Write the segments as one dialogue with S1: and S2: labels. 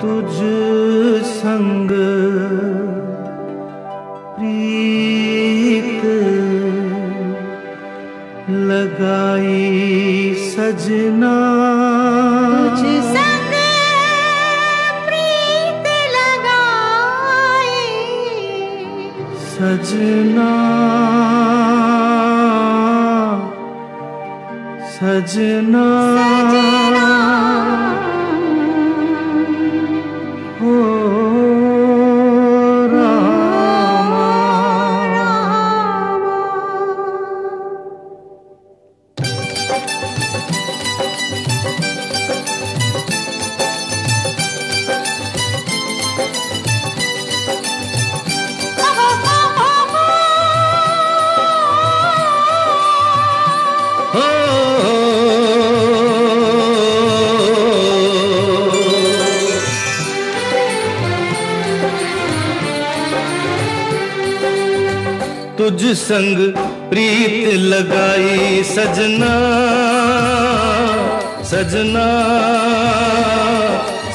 S1: तुझ संग प्रीत लगाई सजना। सजना। सजना। तुझ संग प्रीत लगाई सजना सजना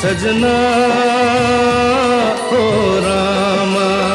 S1: सजना हो रामा।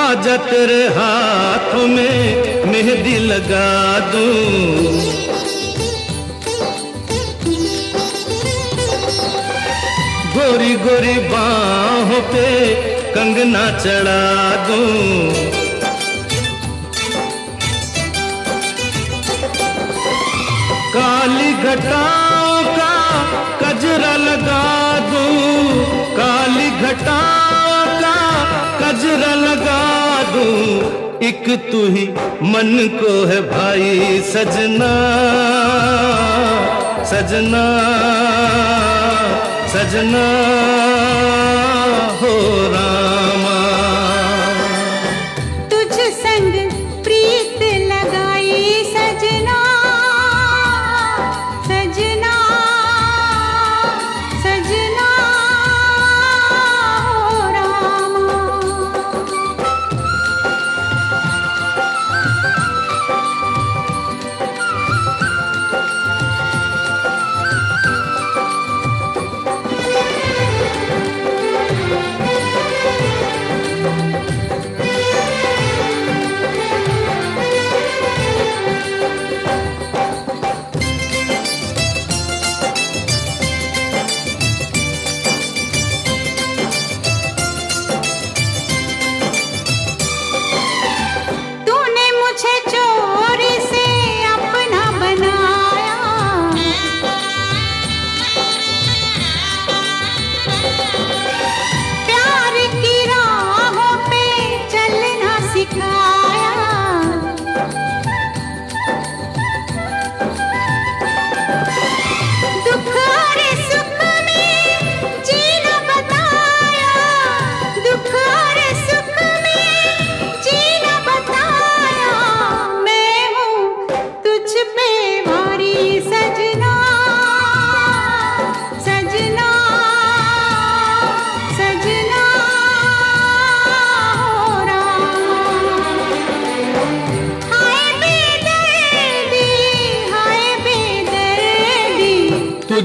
S1: आजा तेरे हाथों में मेहंदी लगा दूँ। गोरी गोरी बाहों पे कंगना चढ़ा दूँ। काली घटाओं का कजरा लगा दूँ। काली घटाओं का लगा दूँ। एक तू ही मन को है भाई सजना। सजना सजना।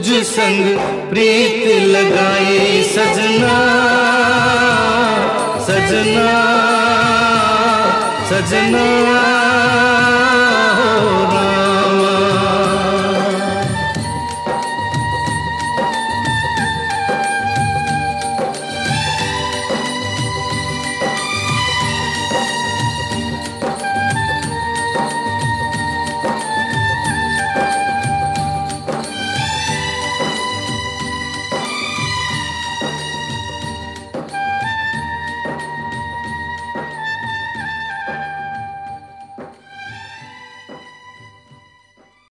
S2: तुझ संग प्रीत
S1: लगाए सजना सजना सजना।